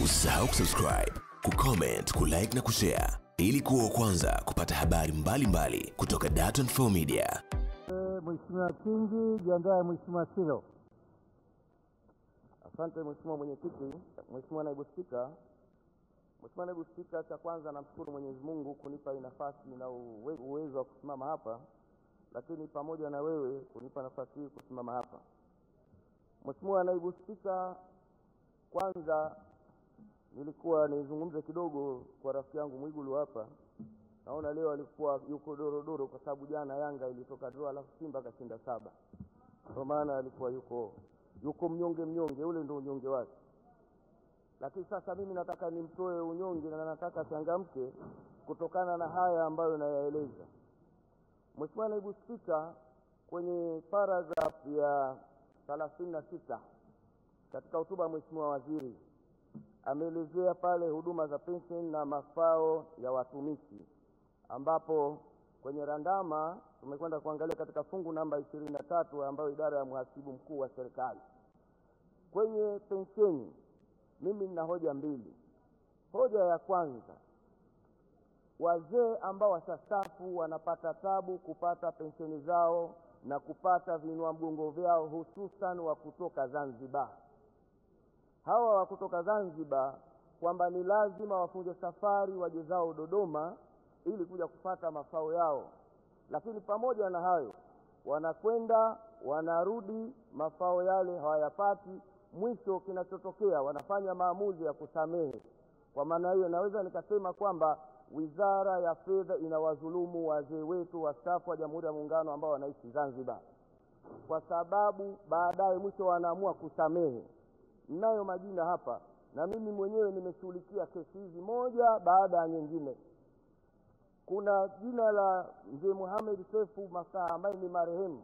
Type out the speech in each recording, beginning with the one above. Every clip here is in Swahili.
Usisahau kusubscribe, kucomment, kulike na kushare ili kuwa wa kwanza kupata habari mbalimbali mbali kutoka Dar24 Media. Mheshimiwa Kingi, jiandae Mheshimiwa Silo. Asante Mheshimiwa Mwenyekiti. Mheshimiwa Naibu Spika, Mheshimiwa Naibu Spika, cha kwanza namshukuru Mwenyezi Mungu kunipa hii nafasi na uwezo wa kusimama hapa, lakini pamoja na wewe kunipa nafasi hii kusimama hapa. Mheshimiwa Naibu Spika, kwanza nilikuwa nizungumze kidogo kwa rafiki yangu Mwigulu hapa. Naona leo alikuwa yuko dorodoro kwa sababu jana Yanga ilitoka draw alafu Simba kashinda saba, kwa maana alikuwa yuko yuko mnyonge mnyonge, ule ndio unyonge wake. Lakini sasa mimi nataka nimtoe unyonge na nataka changamke kutokana na haya ambayo nayaeleza. Mheshimiwa Naibu Spika, kwenye paragraph ya thelathini na sita katika hotuba ya Mheshimiwa Waziri ameelezea pale huduma za pensheni na mafao ya watumishi, ambapo kwenye randama tumekwenda kuangalia katika fungu namba ishirini na tatu ambayo idara ya mhasibu mkuu wa serikali kwenye pensheni, mimi nina hoja mbili. Hoja ya kwanza, wazee ambao washastaafu wanapata tabu kupata pensheni zao na kupata vinua mgongo vyao, hususan wa kutoka Zanzibar. Hawa wa kutoka Zanzibar kwamba ni lazima wafunge safari waje zao Dodoma ili kuja kupata mafao yao, lakini pamoja na hayo wanakwenda wanarudi, mafao yale hawayapati. Mwisho kinachotokea wanafanya maamuzi ya kusamehe. Kwa maana hiyo, naweza nikasema kwamba Wizara ya Fedha inawadhulumu wazee wetu wastaafu wa Jamhuri ya Muungano ambao wanaishi Zanzibar, kwa sababu baadaye mwisho wanaamua kusamehe. Mnayo majina hapa, na mimi mwenyewe nimeshughulikia kesi hizi moja baada ya nyingine. Kuna jina la mzee Muhamed Sefu Masaa ambaye ni marehemu,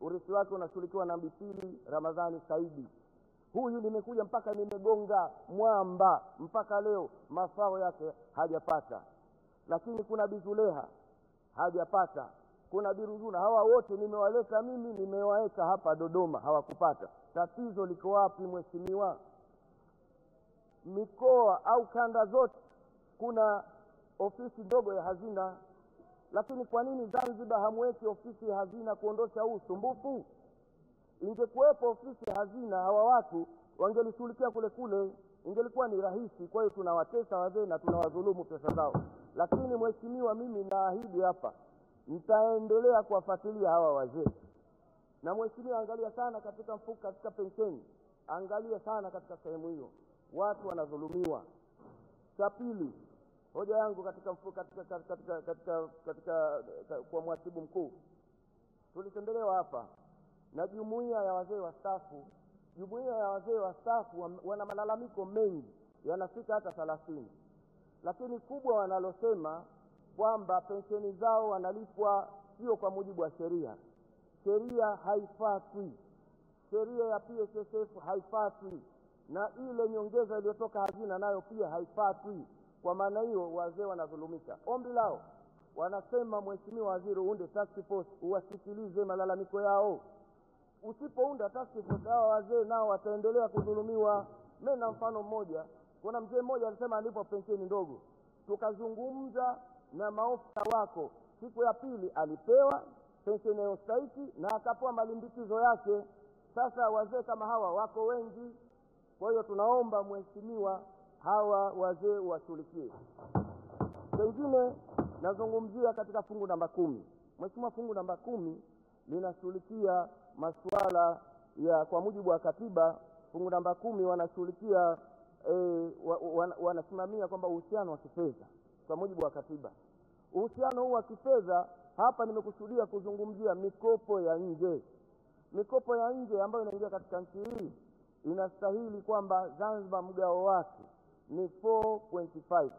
urithi wake unashughulikiwa na Mbipili Ramadhani Saidi. Huyu nimekuja mpaka nimegonga mwamba, mpaka leo mafao yake hajapata. Lakini kuna Bizuleha hajapata, kuna Biruzuna, hawa wote nimewaleta mimi, nimewaweka hapa Dodoma, hawakupata. Tatizo liko wapi, mheshimiwa? Mikoa au kanda zote kuna ofisi ndogo ya hazina, lakini kwa nini Zanzibar hamweki ofisi ya hazina kuondosha huu usumbufu? Ingekuwepo ofisi ya hazina, hawa watu wangelishughulikia kule kule, ingelikuwa ni rahisi. Kwa hiyo tunawatesa wazee na tunawadhulumu pesa zao. Lakini mheshimiwa, mimi naahidi hapa, nitaendelea kuwafuatilia hawa wazee. Na mheshimiwa, angalia sana katika mfuko, katika pensheni, angalia sana katika sehemu hiyo, watu wanadhulumiwa. Cha pili, hoja yangu katika mfuko, katika, katika, katika, katika, katika, katika kwa mwatibu mkuu, tulitembelewa hapa na jumuiya ya wazee wastaafu. Jumuiya ya wazee wastaafu wana malalamiko mengi, yanafika hata thelathini, lakini kubwa wanalosema kwamba pensheni zao wanalipwa sio kwa mujibu wa sheria. Sheria haifatwi, sheria ya PSSF haifatwi, na ile nyongeza iliyotoka hazina nayo pia haifatwi. Kwa maana hiyo wazee wanadhulumika. Ombi lao wanasema, Mheshimiwa Waziri, uunde task force uwasikilize malalamiko yao usipounda task force hawa wazee nao wataendelea kudhulumiwa. Mimi na mfano mmoja, kuna mzee mmoja alisema alipo pensheni ndogo, tukazungumza na maofisa wako, siku ya pili alipewa pensheni inayostahiki na akapewa malimbikizo yake. Sasa wazee kama hawa wako wengi, kwa hiyo tunaomba mheshimiwa, hawa wazee washughulikie. Pengine nazungumzia katika fungu namba kumi. Mheshimiwa, fungu namba kumi linashughulikia masuala ya kwa mujibu wa katiba. Fungu namba kumi wanashughulikia e, wa, wa, wanasimamia kwamba uhusiano wa kifedha kwa mujibu wa katiba. Uhusiano huu wa kifedha hapa nimekusudia kuzungumzia mikopo ya nje. Mikopo ya nje ambayo inaingia katika nchi hii inastahili kwamba Zanzibar mgao wake ni 4.5.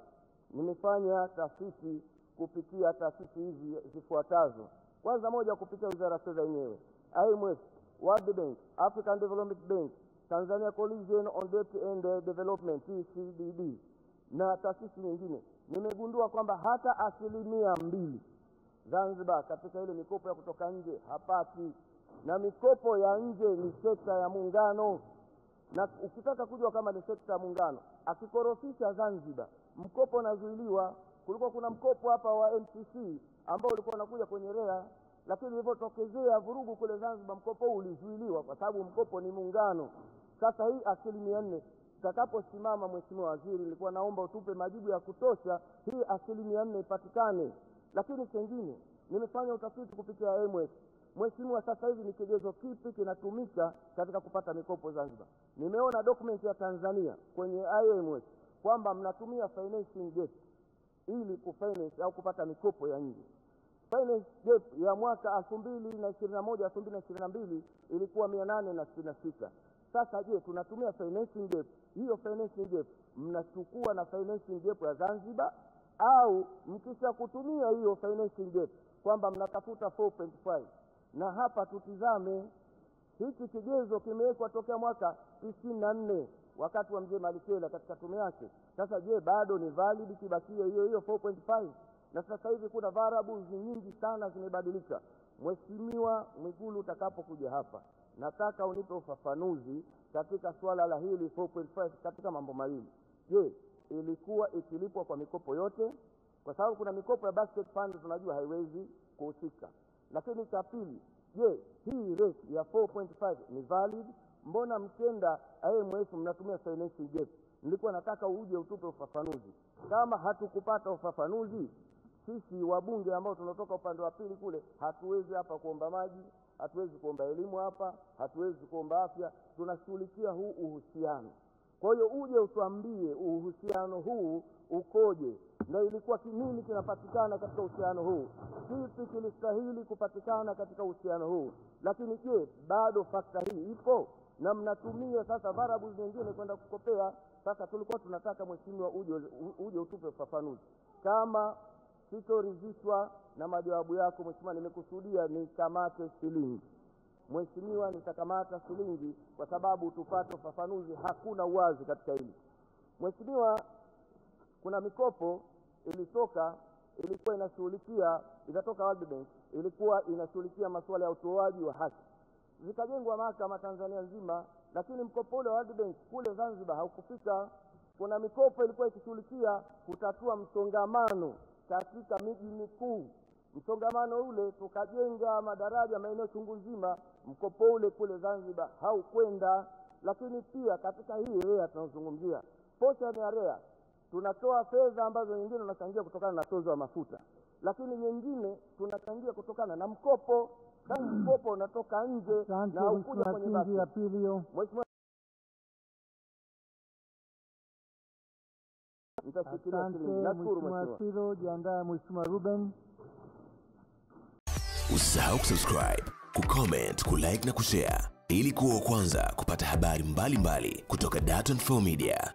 Nimefanya tafiti kupitia taasisi hizi zifuatazo. Kwanza, moja, kupitia wizara ya fedha yenyewe, IMF, World Bank, African Development Bank, Tanzania Coalition on Debt and Development TCDD na taasisi nyingine, nimegundua kwamba hata asilimia mbili Zanzibar katika ile mikopo ya kutoka nje hapati, na mikopo ya nje ni sekta ya muungano. na ukitaka kujua kama ni sekta ya muungano akikorofisha zanzibar mkopo unazuiliwa. Kulikuwa kuna mkopo hapa wa mtc ambao ulikuwa unakuja kwenye rea lakini ilivyotokezea vurugu kule zanzibar mkopo huu ulizuiliwa kwa sababu mkopo ni muungano. Sasa hii asilimia nne tutakaposimama mheshimiwa waziri nilikuwa naomba utupe majibu ya kutosha hii asilimia nne ipatikane. Lakini chengine nimefanya utafiti kupitia ms mheshimiwa sasa hivi ni kigezo kipi kinatumika katika kupata mikopo zanzibar? Nimeona dokumenti ya tanzania kwenye ims kwamba mnatumia financing gap ili kufinance au kupata mikopo ya nje. Finance gap ya mwaka elfu mbili na ishirini na moja elfu mbili na ishirini na mbili ilikuwa mia nane na sitini na sita sasa je tunatumia financing gap? Hiyo financing gap mnachukua na financing gap ya zanzibar? Au mkisha kutumia hiyo financing gap kwamba mnatafuta 4.5 na hapa tutizame hiki kigezo kimewekwa tokea mwaka tisini na nne wakati wa mzee malikela katika tume yake. Sasa je bado ni valid kibakia hiyo hiyo 4.5 na sasa hivi kuna variables nyingi sana zimebadilika. Mheshimiwa mwigulu utakapokuja hapa nataka unipe ufafanuzi katika swala la hili 4.5 katika mambo mawili. Je ilikuwa ikilipwa kwa mikopo yote? Kwa sababu kuna mikopo ya basket fund tunajua haiwezi kuhusika. Lakini cha pili je hii rate ya 4.5 ni valid? Mbona mkenda imf mnatumia financing gap? Nilikuwa nataka uje utupe ufafanuzi. Kama hatukupata ufafanuzi sisi wabunge ambao tunatoka upande wa pili kule hatuwezi hapa kuomba maji hatuwezi kuomba elimu hapa hatuwezi kuomba afya. Tunashughulikia huu uhusiano. Kwa hiyo uje utuambie uhusiano huu ukoje na ilikuwa kinini kinapatikana katika uhusiano huu? Kipi kilistahili kupatikana katika uhusiano huu? Lakini je bado fakta hii ipo? Na mnatumia sasa varabu zingine kwenda kukopea. Sasa tulikuwa tunataka mheshimiwa uje, uje utupe ufafanuzi. Kama sitoridhishwa na majawabu yako mheshimiwa nimekusudia nikamate shilingi. Mheshimiwa nitakamata shilingi kwa sababu tupate ufafanuzi hakuna uwazi katika hili. Mheshimiwa kuna mikopo ilitoka ilikuwa inashughulikia itatoka World Bank ilikuwa inashughulikia masuala ya utoaji wa haki. Zikajengwa mahakama Tanzania nzima lakini mkopo ule wa World Bank kule Zanzibar haukufika. Kuna mikopo ilikuwa ikishughulikia kutatua msongamano katika miji mikuu. Msongamano ule tukajenga madaraja maeneo chungu nzima mkopo ule kule zanzibar haukwenda. Lakini pia katika hii rea tunazungumzia portion ya rea tunatoa fedha ambazo nyingine unachangia kutokana na tozo wa mafuta. Lakini nyingine tunachangia kutokana na mkopo. Kama mkopo unatoka nje na ukuja kwenye basi. Mheshimiwa Mheshimiwa mheshimiwa Siro, jiandae Mheshimiwa Ruben. Usisahau kusubscribe, kucomment, kulike na kushare ili kuwa wa kwanza kupata habari mbalimbali kutoka Dar24 Media.